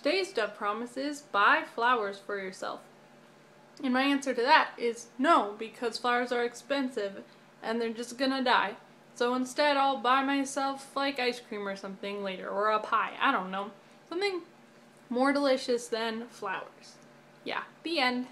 Today's dove promise is buy flowers for yourself. And my answer to that is no, because flowers are expensive and they're just gonna die. So instead, I'll buy myself like ice cream or something later, or a pie. I don't know. Something more delicious than flowers. Yeah, the end.